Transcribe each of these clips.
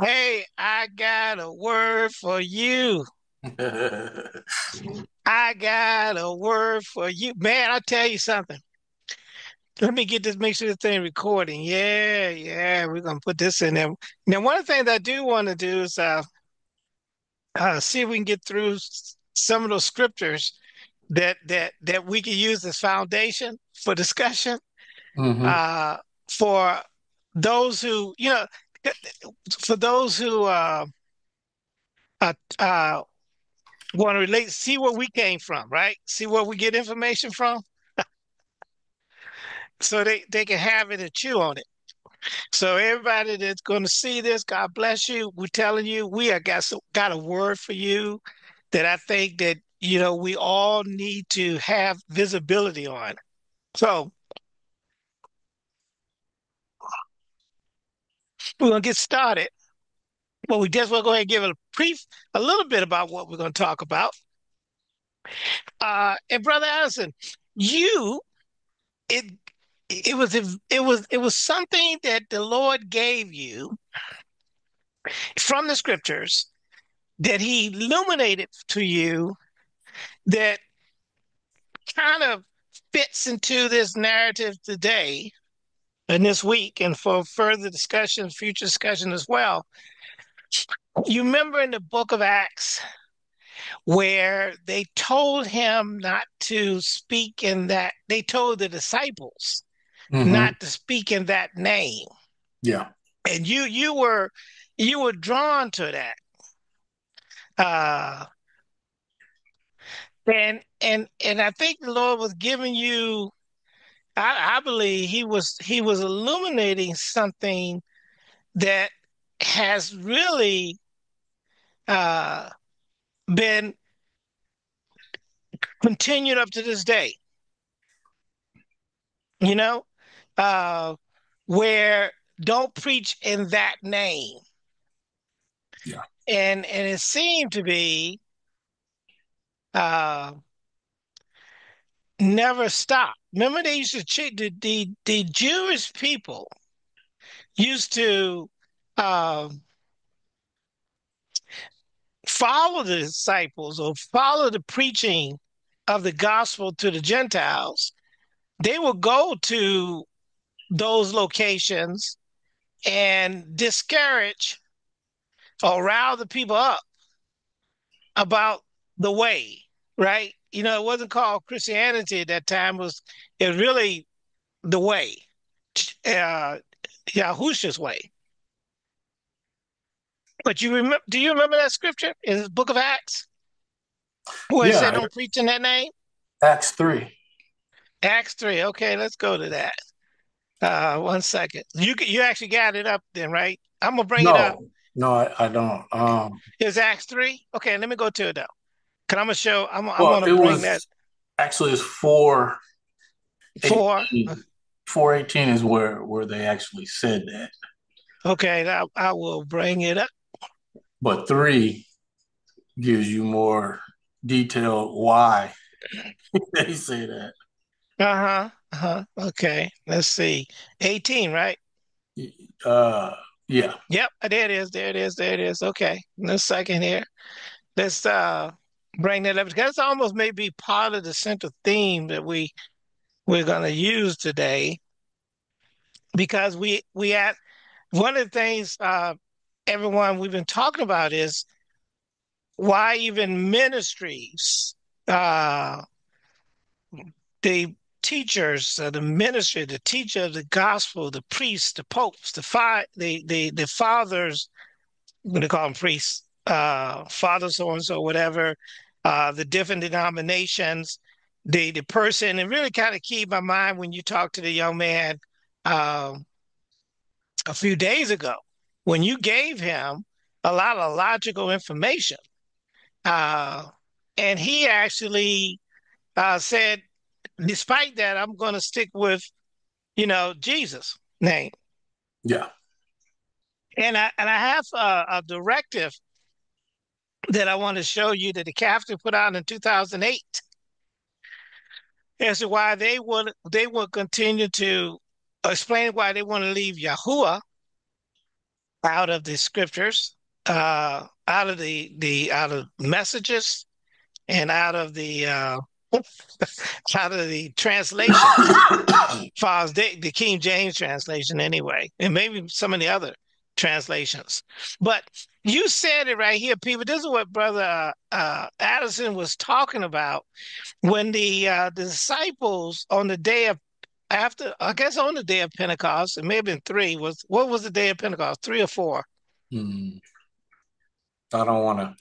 Hey, I got a word for you. I got a word for you. Man, I'll tell you something. Let me get this, make sure this thing recording. Yeah, yeah, we're gonna put this in there. Now, one of the things I do want to do is uh, uh see if we can get through some of those scriptures that that that we can use as foundation for discussion. hmm Uh for those who, you know, for those who uh uh, uh want to relate, see where we came from, right? See where we get information from, so they they can have it and chew on it. So everybody that's going to see this, God bless you. We're telling you, we have got got a word for you that I think that you know we all need to have visibility on. So we're gonna get started. Well, we just to go ahead and give a brief, a little bit about what we're going to talk about. Uh, and Brother Addison, you it it was it was it was something that the Lord gave you from the scriptures that he illuminated to you that kind of fits into this narrative today and this week and for further discussion, future discussion as well. You remember in the book of Acts where they told him not to speak in that, they told the disciples hmm not to speak in that name. Yeah. And you you were you were drawn to that. Uh and and and I think the Lord was giving you I, I believe he was he was illuminating something that has really uh, been continued up to this day. You know, uh, where don't preach in that name, Yeah. and and it seemed to be uh, never stop. Remember, they used to cheat the, the the Jewish people used to. Uh, follow the disciples or follow the preaching of the gospel to the Gentiles, they would go to those locations and discourage or rile the people up about the way, right? You know, it wasn't called Christianity at that time. It was it was really the way, uh, Yahusha's way. But you remember? Do you remember that scripture in the Book of Acts where it said, Yeah. "Don't preach in that name"? Acts 3. Acts three. Okay, let's go to that. Uh, one second. You you actually got it up then, right? I'm gonna bring it up. No, no, I, I don't. Um, Is Acts three? Okay, let me go to it though. Cause I'm gonna show. I'm well, gonna it bring that actually it's 4 four. 18. 418 is where where they actually said that. Okay, I, I will bring it up. But 3 gives you more detail why they say that. Uh-huh. Uh-huh. Okay. Let's see. 18, right? Uh, yeah. Yep. There it is. There it is. There it is. Okay. In a second here. Let's uh bring that up. Because it's almost maybe part of the central theme that we we're gonna use today. Because we we at one of the things uh everyone we've been talking about is why even ministries uh the teachers uh, the ministry the teacher of the gospel the priests the popes the fi- the, the the fathers I'm going to call them priests uh fathers so and so whatever uh the different denominations the the person and really kind of keep my mind when you talk to the young man um a few days ago when you gave him a lot of logical information. Uh, and he actually uh, said, despite that, I'm going to stick with, you know, Jesus' name. Yeah. And I, and I have a, a directive that I want to show you that the Vatican put out in 2008 as to why they would they will continue to explain why they want to leave Yahuah out of the scriptures, uh, out of the the out of messages, and out of the uh, out of the translation, far as the, the King James translation, anyway, and maybe some of the other translations. But you said it right here, people. This is what Brother uh, Addison was talking about when the, uh, the disciples on the day of after, I guess on the day of Pentecost, it may have been three. Was what was the day of Pentecost? Three or four? Hmm. I don't want to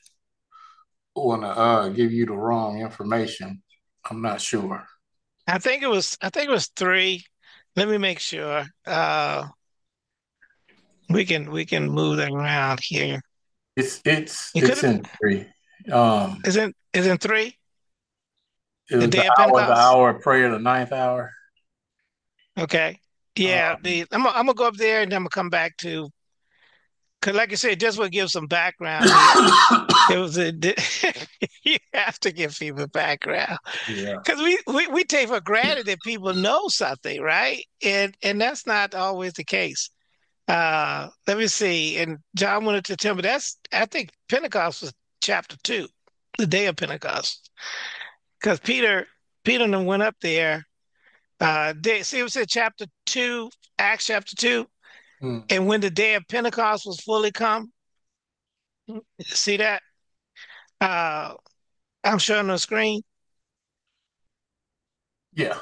want to uh, give you the wrong information. I'm not sure. I think it was. I think it was three. Let me make sure. Uh, we can we can move that around here. It's it's It it's in three. Um, isn't isn't three it the was the day of hour, the hour of prayer, the ninth hour. Okay. Yeah, Um, the I'm gonna, I'm gonna go up there and then I'm gonna come back to because like I said, just to give some background. It was a you have to give people background yeah. because we, we we take for granted that people know something, right? And and that's not always the case. Uh, let me see. And John wanted to tell me that's I think Pentecost was chapter two, the day of Pentecost, because Peter Peter and them went up there. Uh, they, see, it was in chapter two, Acts chapter two, Hmm. and when the day of Pentecost was fully come, see that? Uh, I'm showing on the screen. Yeah.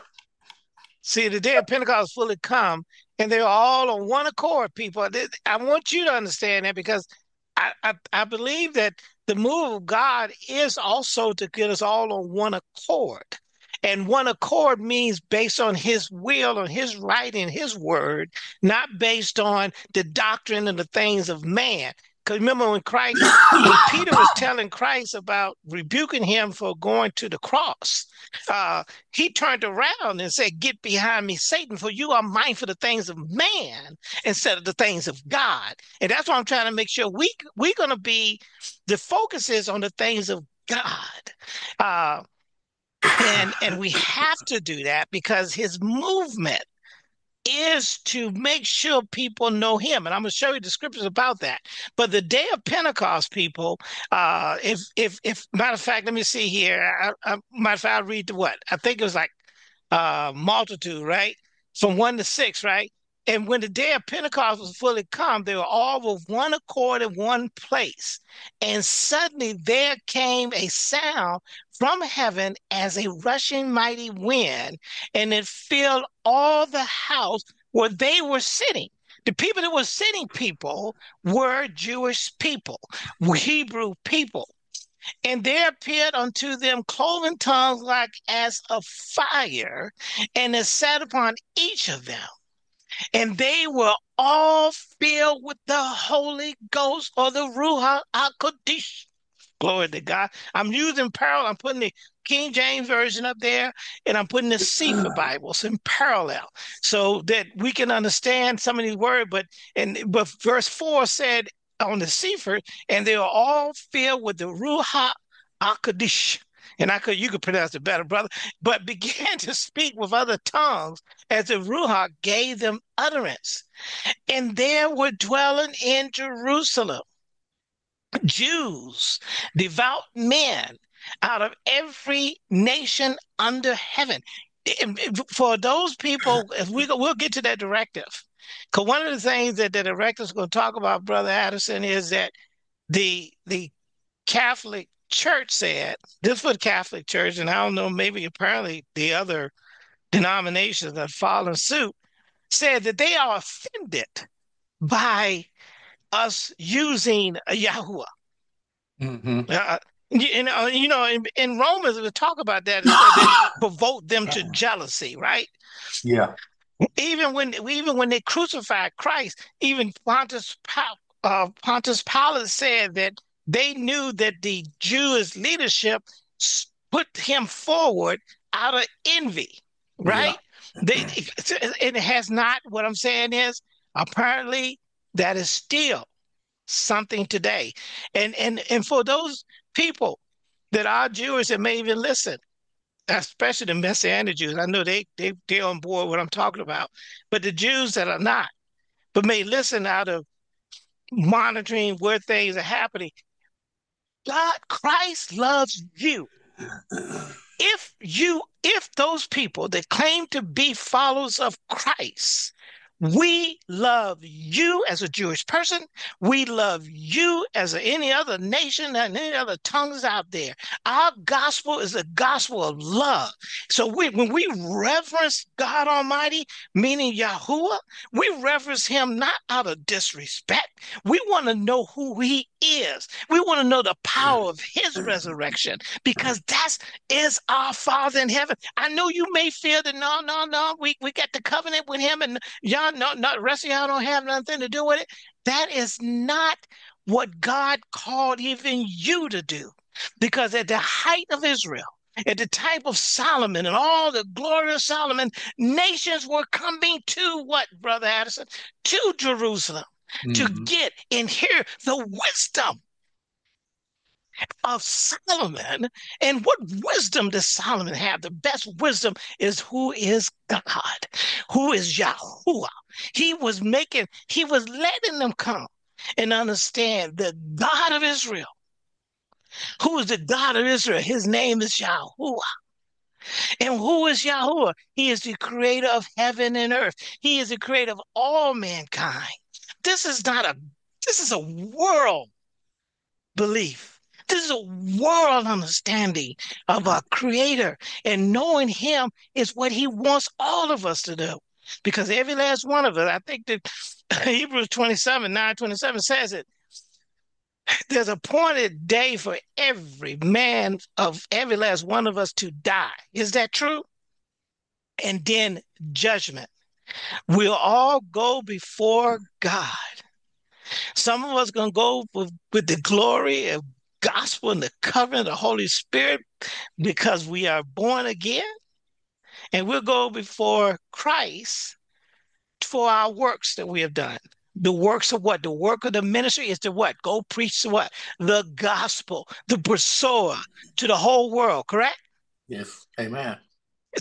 See, the day of Pentecost fully come, and they're all on one accord, people. I want you to understand that because I, I, I believe that the move of God is also to get us all on one accord. And one accord means based on his will, on his right and his word, not based on the doctrine and the things of man. Because remember when Christ, when Peter was telling Christ about rebuking him for going to the cross, uh, he turned around and said, Get behind me, Satan, for you are mindful of the things of man instead of the things of God. And that's why I'm trying to make sure we we're gonna be the focus is on the things of God. Uh, and and we have to do that because his movement is to make sure people know him. And I'm going to show you the scriptures about that. But the day of Pentecost, people, uh, if, if, if, matter of fact, let me see here. I, I, matter of fact, I'll read the what? I think it was like uh, multitude, right? From one to six, right? And when the day of Pentecost was fully come, they were all with one accord in one place. And suddenly there came a sound from heaven as a rushing mighty wind, and it filled all the house where they were sitting. The people that were sitting people were Jewish people, Hebrew people. And there appeared unto them cloven tongues like as of fire, and it sat upon each of them. And they were all filled with the Holy Ghost or the Ruach HaKodesh. Glory to God. I'm using parallel. I'm putting the King James Version up there, and I'm putting the Sefer mm. Bibles in parallel so that we can understand some of these words. But and but verse four said on the Sefer, and they were all filled with the Ruach HaKodesh. And I could you could pronounce it better, brother, but began to speak with other tongues as the Ruach gave them utterance. And there were dwelling in Jerusalem Jews, devout men out of every nation under heaven. For those people, if we we'll get to that directive, because one of the things that the directive is going to talk about, Brother Addison, is that the the Catholic Church said this the Catholic Church, and I don't know, maybe apparently the other denominations that follow suit said that they are offended by us using a Yahuah. hmm Uh, you know, you know, in, in Romans, we talk about that. Provoke them to jealousy, right? Yeah. Even when, even when they crucified Christ, even Pontius, uh, Pontius Pilate said that they knew that the Jewish leadership put him forward out of envy, Yeah. right? They, it has not. What I'm saying is, apparently, that is still something today. And and and for those people that are Jewish that may even listen, especially the Messianic Jews, I know they they they're on board what I'm talking about. But the Jews that are not, but may listen out of monitoring where things are happening. God, Christ loves you. If you, if those people that claim to be followers of Christ we love you as a Jewish person. We love you as any other nation and any other tongues out there. Our gospel is a gospel of love. So we, when we reverence God Almighty, meaning Yahuah, we reverence him not out of disrespect. We want to know who he is. We want to know the power of his resurrection because that is our Father in heaven. I know you may feel that no, no, no, we, we got the covenant with him and y'all not, not rest of y'all don't have nothing to do with it. That is not what God called even you to do. Because at the height of Israel, at the type of Solomon and all the glory of Solomon, nations were coming to what, Brother Addison? To Jerusalem mm-hmm. to get and hear the wisdom of Solomon. And what wisdom does Solomon have? The best wisdom is who is God, who is Yahuah. He was making, he was letting them come and understand the God of Israel. Who is the God of Israel? His name is Yahuah. And who is Yahuah? He is the creator of heaven and earth. He is the creator of all mankind. This is not a this is a world belief. This is a world understanding of our creator and knowing him is what he wants all of us to do. Because every last one of us, I think that Hebrews 27, 9, 27 says it. There's a appointed day for every man of every last one of us to die. Is that true? And then judgment. We'll all go before God. Some of us gonna go with, with the glory of gospel and the covenant of the Holy Spirit because we are born again. And we'll go before Christ for our works that we have done. The works of what? The work of the ministry is to what? Go preach to what? The gospel, the Besorah to the whole world, correct? Yes. Amen.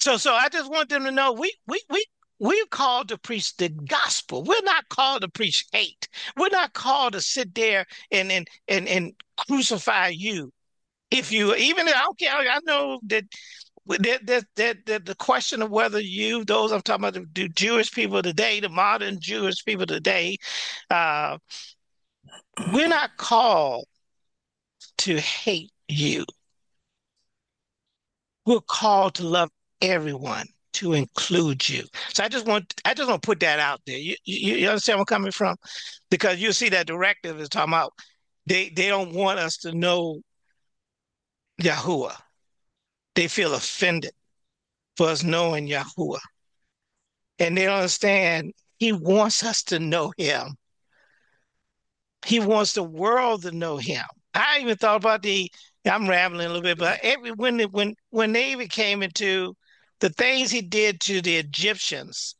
So so I just want them to know we we we we're called to preach the gospel. We're not called to preach hate. We're not called to sit there and and and, and crucify you. If you even I don't care, I know that that, that, that, the question of whether you, those I'm talking about, the Jewish people today, the modern Jewish people today, uh, we're not called to hate you. We're called to love everyone to include you. So I just want I just want to put that out there. You, you, you understand where I'm coming from? Because you see that directive is talking about they they don't want us to know Yahuah. They feel offended for us knowing Yahuah. And they don't understand he wants us to know him. He wants the world to know him. I even thought about the I'm rambling a little bit, but every when when when they even came into the things he did to the Egyptians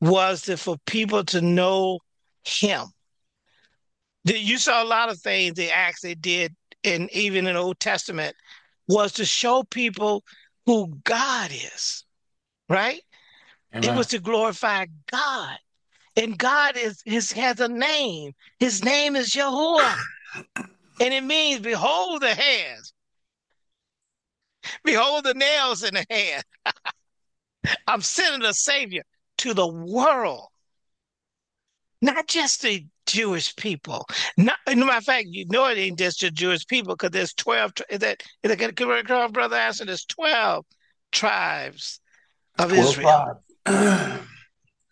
was to, for people to know him. You saw a lot of things the acts they did, and even in the Old Testament, was to show people who God is, right? Amen. It was to glorify God. And God is his has a name. His name is Yahuah. and it means behold the hands. Behold the nails in the hand. I'm sending a savior to the world, not just the Jewish people. Not, as a matter of fact, you know it ain't just the Jewish people because there's 12, is that, is that Brother? There's 12 tribes of 12 Israel.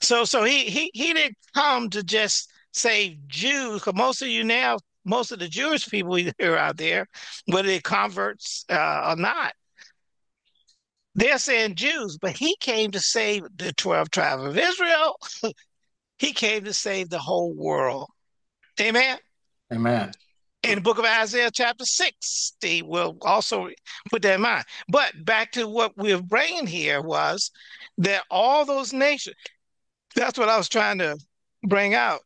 so so he, he, he didn't come to just save Jews because most of you now, most of the Jewish people here out there, whether they're converts uh, or not, they're saying Jews, but he came to save the 12 tribes of Israel. he came to save the whole world. Amen. Amen. In the book of Isaiah, chapter 6, they will also put that in mind. But back to what we're bringing here was that all those nations, that's what I was trying to bring out,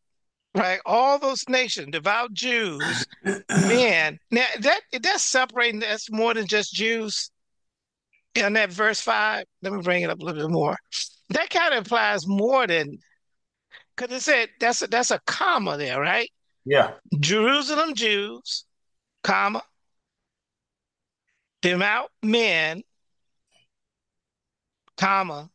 right? All those nations, devout Jews, men. Now, that that's separating, that's more than just Jews in that verse five, let me bring it up a little bit more. That kind of implies more than because it said that's a, that's a comma there, right? Yeah. Jerusalem Jews, comma, devout men, comma,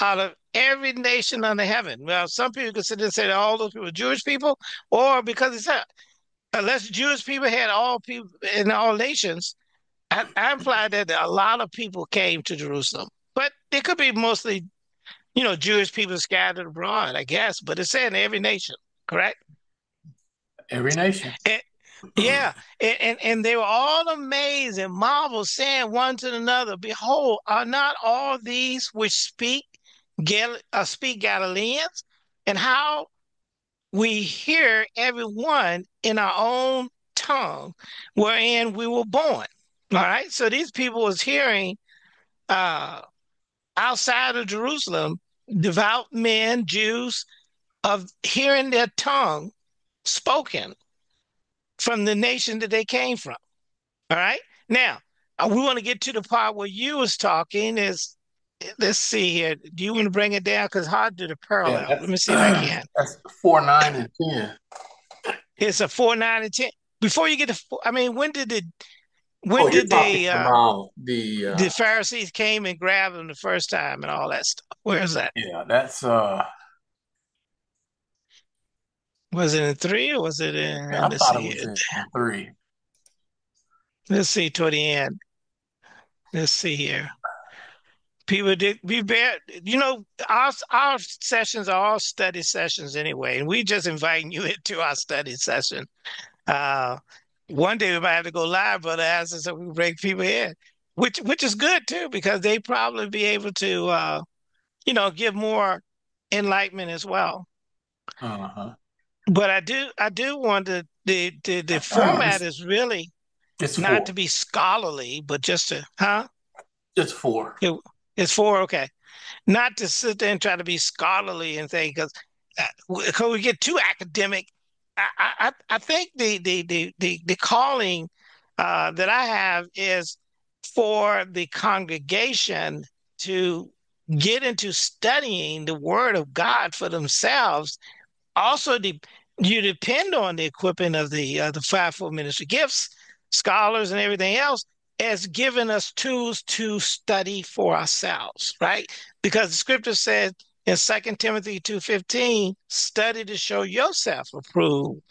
out of every nation under heaven. Well, some people consider and say that all those people Jewish people, or because it's a, unless Jewish people had all people in all nations, I, I imply that a lot of people came to Jerusalem, but it could be mostly, you know, Jewish people scattered abroad, I guess. But it's saying every nation, correct? Every nation. And, yeah, and, and, and they were all amazed and marveled, saying one to another, "Behold, are not all these which speak Gal- uh, speak Galileans, and how we hear everyone in our own tongue wherein we were born?" All right, so these people was hearing uh, outside of Jerusalem, devout men, Jews, of hearing their tongue spoken from the nation that they came from. All right. Now, uh, we want to get to the part where you was talking is let's see here. Do you want to bring it down? Because hard to the parallel. Yeah, Let me see if I can. That's four, nine, and ten. It's a four, nine, and ten. Before you get to, four, I mean, when did the when oh, did they uh, the uh, the Pharisees came and grabbed them the first time and all that stuff? Where is that? Yeah, that's uh was it in three or was it in? I thought it was in three. Let's see toward the end. Let's see here. People did be bad. You know, our our sessions are all study sessions anyway, and we just inviting you into our study session. Uh, one day we might have to go live, but as so we can bring people in, which which is good too because they probably be able to, uh, you know, give more enlightenment as well. Uh-huh. But I do I do want to the the, the format is really it's not four. to be scholarly, but just to huh? It's four. It, it's four, okay. Not to sit there and try to be scholarly and think because uh, we get too academic. I, I I think the the the the, the calling uh, that I have is for the congregation to get into studying the Word of God for themselves also de- you depend on the equipping of the uh, the fivefold ministry gifts, scholars, and everything else as giving us tools to study for ourselves, right? Because the scripture says in Second Timothy 2:15, study to show yourself approved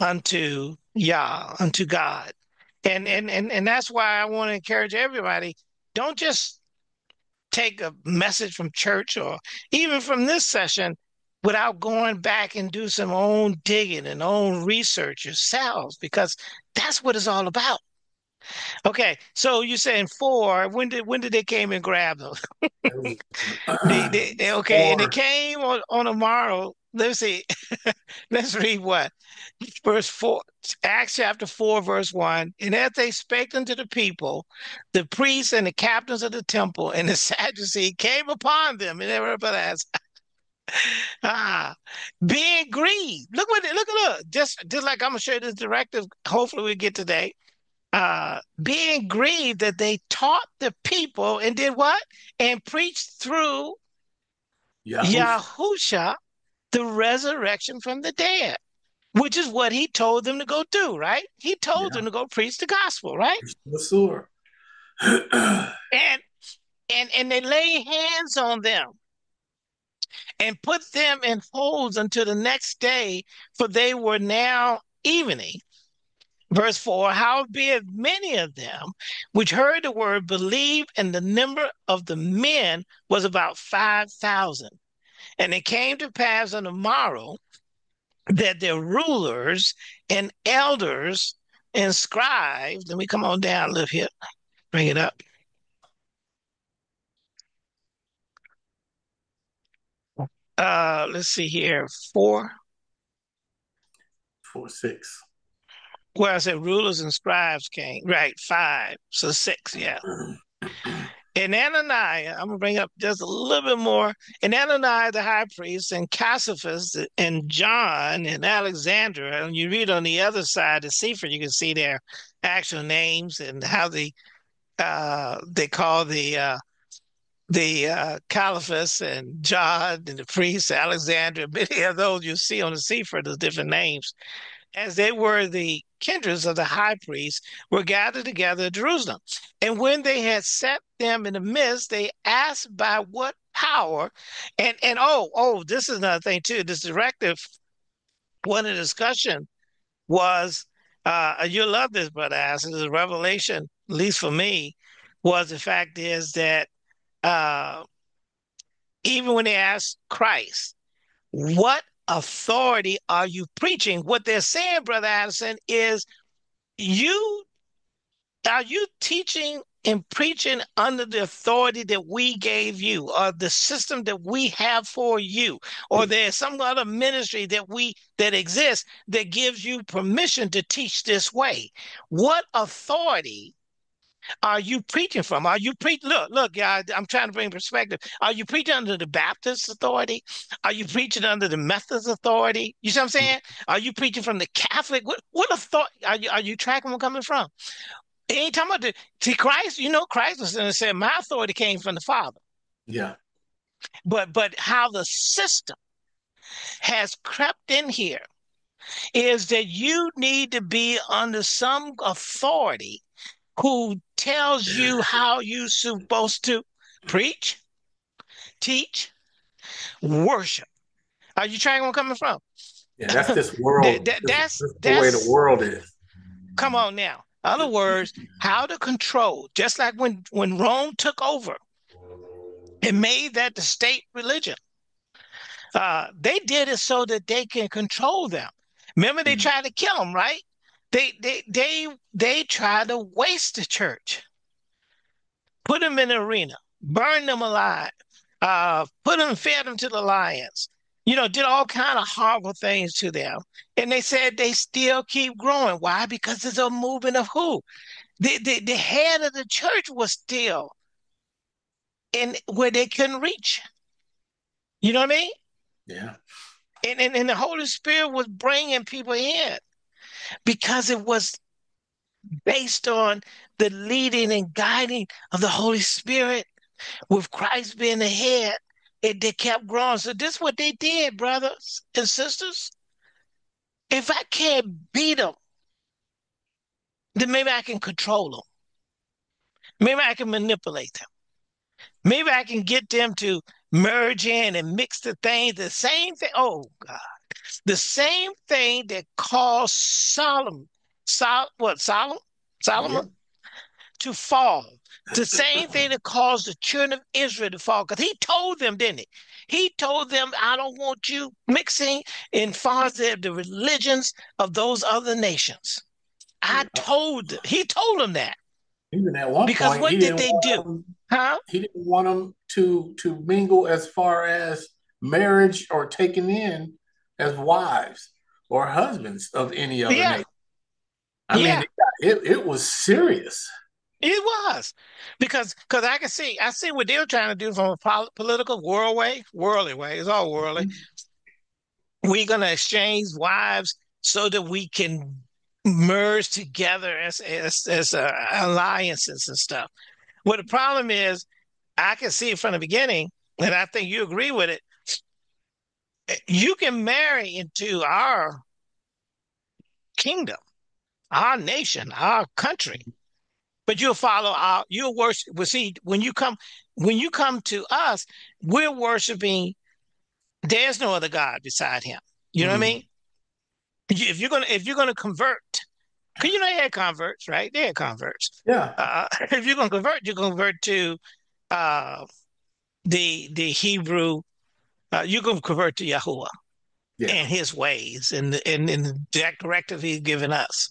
unto Yah, unto God. And and and and that's why I want to encourage everybody, don't just take a message from church or even from this session without going back and do some own digging and own research yourselves because that's what it's all about. Okay, so you're saying four. When did when did they came and grab them? they, they, they, okay, four. and they came on, on a morrow. Let's see. Let's read what verse four, Acts chapter four, verse one. And as they spake unto the people, the priests and the captains of the temple and the Sadducees came upon them, and they were but as ah, being grieved. Look what look at look. Just just like I'm gonna show you this directive. Hopefully we get today. Uh, being grieved that they taught the people and did what? And preached through Yahusha, Yahusha the resurrection from the dead, which is what he told them to go do, right? He told yeah. them to go preach the gospel, right? And and and they lay hands on them and put them in holds until the next day, for they were now evening. Verse 4 Howbeit many of them which heard the word believed, and the number of the men was about 5,000. And it came to pass on the morrow that their rulers and elders and scribes, let me come on down a little here, bring it up. uh let's see here four four six well i said rulers and scribes came right five so six yeah. And ananias i'm gonna bring up just a little bit more. And ananias the high priest and Caiaphas and john and alexander and you read on the other side the Sefer, you can see their actual names and how they uh they call the uh the uh, Caiaphas and John and the priests, Alexander, many of those you see on the seafront as different names, as they were the kindreds of the high priest, were gathered together at Jerusalem. And when they had set them in the midst, they asked by what power, and and oh, oh, this is another thing too. This directive, one of the discussion was, uh, you'll love this, brother. As this is revelation, at least for me, was the fact is that uh, even when they asked Christ, what authority are you preaching? What they're saying, Brother Addison, is you are you teaching and preaching under the authority that we gave you or the system that we have for you? Or mm. there's some other ministry that we that exists that gives you permission to teach this way? What authority are you preaching from? Are you preach? Look, look, yeah, I'm trying to bring perspective. Are you preaching under the Baptist authority? Are you preaching under the Methodist authority? You see what I'm mm-hmm. saying? Are you preaching from the Catholic? What what authority are you are you tracking where I'm coming from? He ain't talking about the see Christ. You know, Christ was going to say, "My authority came from the Father." Yeah. But but how the system has crept in here is that you need to be under some authority who tells you how you're supposed to preach, teach, worship. Are you trying where I'm coming from? Yeah, that's this world. that, that, that's, that's, the way the world is. Come on now. Other words, how to control, just like when, when Rome took over and made that the state religion. Uh, they did it so that they can control them. Remember, they mm-hmm. tried to kill them, right? They they they they try to waste the church, put them in the arena, burn them alive, uh, put them, fed them to the lions. You know, did all kind of horrible things to them, and they said they still keep growing. Why? Because it's a movement of who? The the, the head of the church was still in where they couldn't reach. You know what I mean? Yeah. And, and, and the Holy Spirit was bringing people in because it was based on the leading and guiding of the Holy Spirit with Christ being the head. It they kept growing. So this is what they did, brothers and sisters. If I can't beat them, then maybe I can control them. Maybe I can manipulate them. Maybe I can get them to merge in and mix the things, the same thing. Oh God. The same thing that caused Solomon, Sol, what Solomon, Solomon, yeah. to fall. The same thing that caused the children of Israel to fall, because he told them, didn't he? He told them, I don't want you mixing in far as the, religions of those other nations. I told them, he told them that. Even at one because point, what did they do? Them, huh? He didn't want them to to mingle as far as marriage or taking in as wives or husbands of any other yeah. nation. I yeah. mean, it, it was serious. It was because because I can see I see what they're trying to do from a pol- political world way, worldly way. It's all worldly. Mm-hmm. We're gonna exchange wives so that we can merge together as as as uh, alliances and stuff. Well, the problem is, I can see it from the beginning, and I think you agree with it you can marry into our kingdom, our nation, our country, but you'll follow our you'll worship. Well, see, when you come when you come to us, we're worshiping. There's no other God beside Him. You know mm-hmm. what I mm-hmm. mean? If you're gonna if you're gonna convert, because you know they had converts, right? They had converts. Yeah. Uh, if you're gonna convert, you convert to uh, the the Hebrew uh, you can convert to Yahuah yeah. and his ways and, and, and that directive he's given us.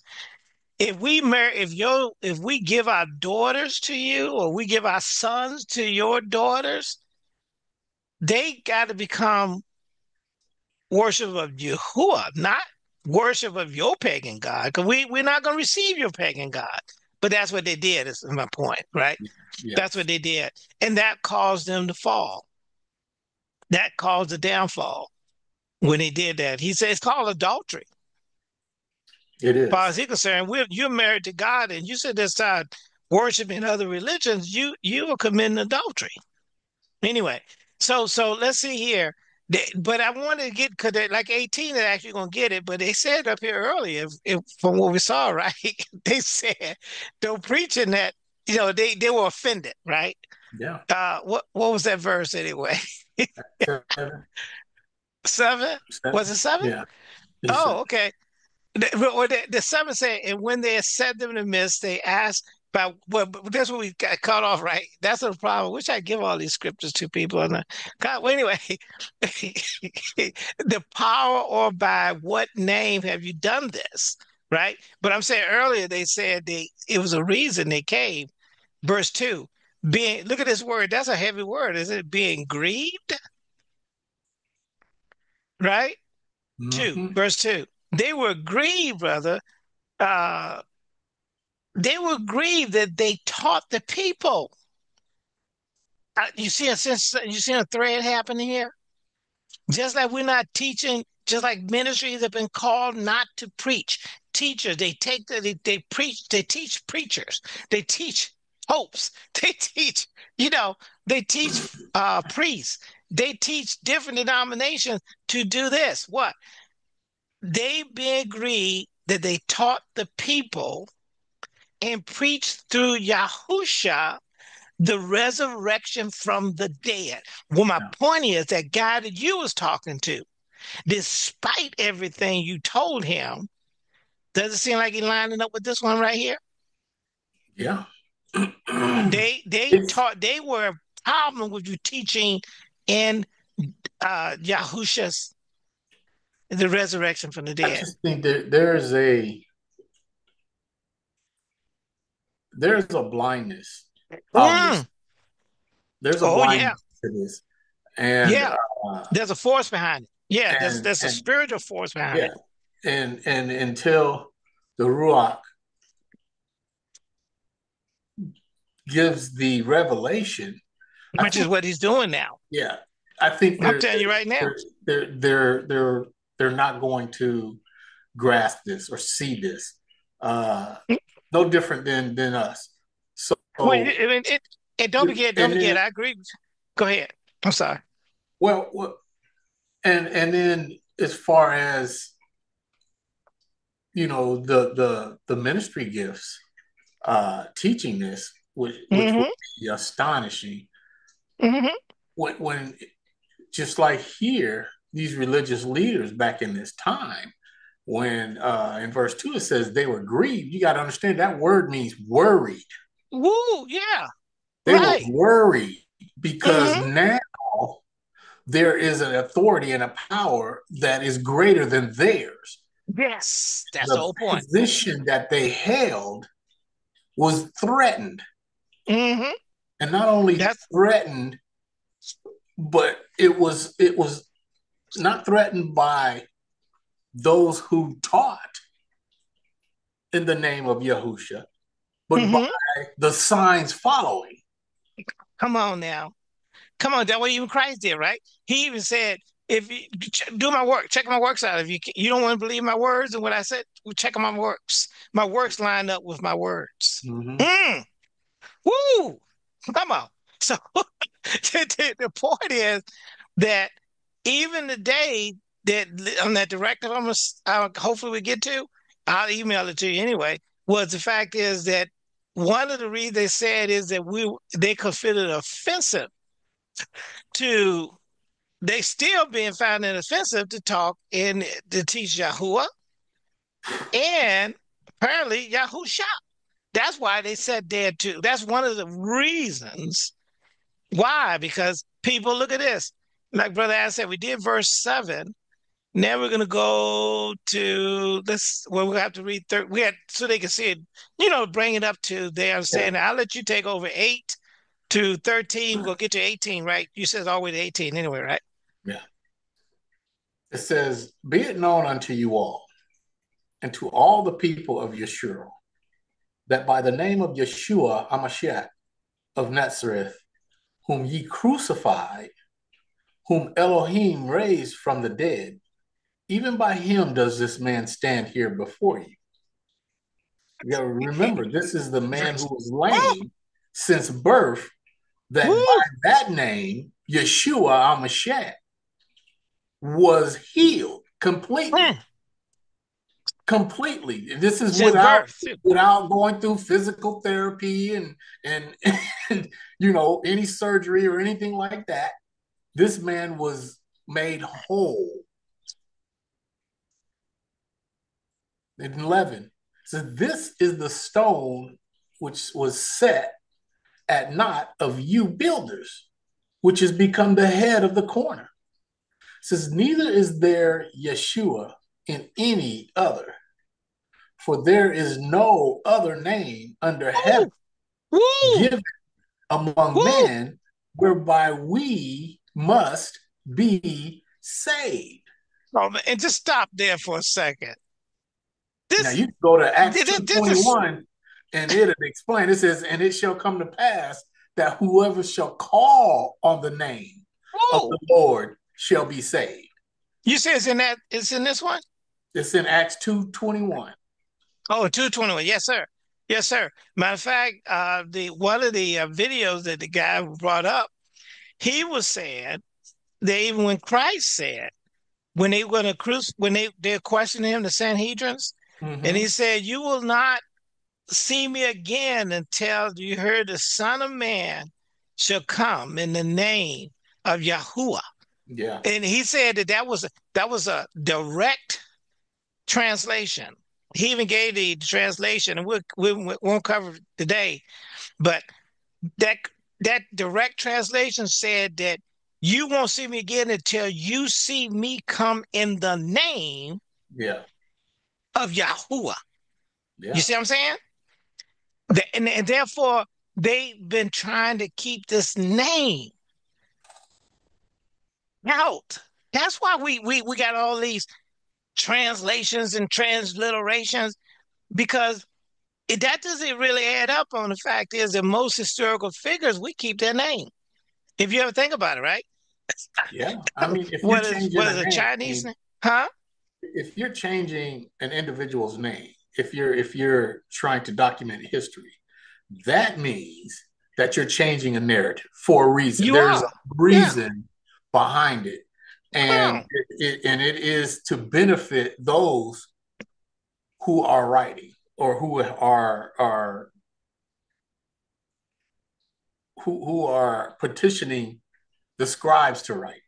If we marry, if you if we give our daughters to you or we give our sons to your daughters, they got to become worship of Yahuah, not worship of your pagan God. Because we, we're not going to receive your pagan God. But that's what they did, is my point, right? Yes. That's what they did. And that caused them to fall that caused the downfall when he did that. He says it's called adultery. It is. As far as he's concerned, we're, you're married to God and you sit there start worshiping other religions, you you are committing adultery. Anyway, so so let's see here. They, but I wanted to get because like 18 are actually going to get it, but they said up here earlier, if, if, from what we saw, right? they said they're preaching that you know they they were offended, right? Yeah. Uh, what what was that verse anyway? seven. seven. Was it seven? Yeah. Oh, okay. The, or the, the seven say, and when they set them in the midst, they asked but well, that's what we got cut off, right? That's the problem. I wish I give all these scriptures to people. And uh, God, well, anyway, the power or by what name have you done this, right? But I'm saying earlier they said they it was a reason they came. Verse two, being look at this word. That's a heavy word. Is it being grieved? Right. Mm-hmm. Two verse two. They were grieved, brother. Uh, they were grieved that they taught the people. Uh, you see a sense, you see a thread happening here. Just like we're not teaching, just like ministries have been called not to preach. Teachers, they take the, they, they preach, they teach preachers, they teach hopes, they teach, you know, they teach uh, priests, they teach different denominations to do this. What? They be agreed that they taught the people and preached through Yahusha the resurrection from the dead. Well, my point is that guy that you was talking to, despite everything you told him, does it seem like he's lining up with this one right here? Yeah. They they it's... taught they were a problem with you teaching in uh Yahusha's the resurrection from the dead. I just think that there's a there's a blindness. Mm. There's a oh, blindness yeah. to this. And yeah, uh, there's a force behind it. Yeah, and, there's there's and, a spiritual force behind yeah. it. And and until the Ruach gives the revelation, which think, is what he's doing now. Yeah, I think I'm telling you right now, they're they're they're they're not going to grasp this or see this. Uh, no different than than us. So Wait, it, it, it, don't forget, don't forget. Then, I agree. Go ahead. I'm sorry. Well, well, and and then as far as you know the the the ministry gifts, uh, teaching this, which, which mm-hmm. would be astonishing. Mm-hmm. When when just like here, these religious leaders back in this time when uh, in verse 2 it says they were grieved. You got to understand that word means worried. Woo, yeah. They right. were worried because mm-hmm. now there is an authority and a power that is greater than theirs. Yes, that's the, the whole point. position that they held was threatened. Mm-hmm. And not only that's... threatened, but it was it was not threatened by those who taught in the name of Yahusha, but mm-hmm. by the signs following. Come on now. Come on, that way even Christ did, right? He even said, if you do my work, check my works out. If you you don't want to believe my words and what I said, check my works. My works line up with my words. Mm-hmm. Mm. Woo! Come on. So the, the point is that even today, that on that directive I'm gonna, uh, hopefully we get to, I'll email it to you anyway. Was the fact is that one of the reasons they said is that we they considered offensive to they still being found offensive to talk and to teach Yahuah and apparently Yahoo Yahusha. That's why they said dead too. That's one of the reasons why, because people look at this. Like Brother Ad said, we did verse seven, now we're gonna go to this. Well, we have to read third. We had so they can see it. You know, bring it up to there. I'm saying yeah. I'll let you take over eight to thirteen. We'll get to eighteen, right? You said all the way to eighteen anyway, right? Yeah. It says, "Be it known unto you all, and to all the people of Yeshua, that by the name of Yeshua HaMashiach of Nazareth, whom ye crucified, whom Elohim raised from the dead." even by him does this man stand here before you. You gotta remember, this is the man who was lame since birth, that by that name Yeshua HaMashiach was healed completely. Completely. This is without without going through physical therapy and, and and you know any surgery or anything like that. This man was made whole. In 11. So this is the stone which was set at naught of you builders, which has become the head of the corner. It says, Neither is there Yeshua in any other, for there is no other name under heaven given among Woo. men whereby we must be saved. Oh, and just stop there for a second. This, now you go to Acts 21 and it'll explain. It says, and it shall come to pass that whoever shall call on the name Whoa. of the Lord shall be saved. You say it's in that it's in this one? It's in Acts 221. Oh, 221. Yes, sir. Yes, sir. Matter of fact, uh, the one of the uh, videos that the guy brought up, he was saying that even when Christ said, when they were going to crucify, when they they're questioning him, the Sanhedrins, mm-hmm. and he said, "You will not see me again until you heard the Son of Man shall come in the name of Yahuah." Yeah, and he said that that was that was a direct translation. He even gave the translation, and we'll, we won't cover today, but that that direct translation said that you won't see me again until you see me come in the name yeah. of Yahuah. Yeah. You see what I'm saying? And, and therefore, they've been trying to keep this name out. That's why we we we got all these translations and transliterations because it, that doesn't really add up on the fact is that most historical figures we keep their name. If you ever think about it, right? Yeah, I mean, if what is what is a Chinese name, huh? If you're changing an individual's name, if you're if you're trying to document history, that means that you're changing a narrative for a reason. You There's are. a reason yeah. behind it, and it, it, and it is to benefit those who are writing or who are are who who are petitioning the scribes to write.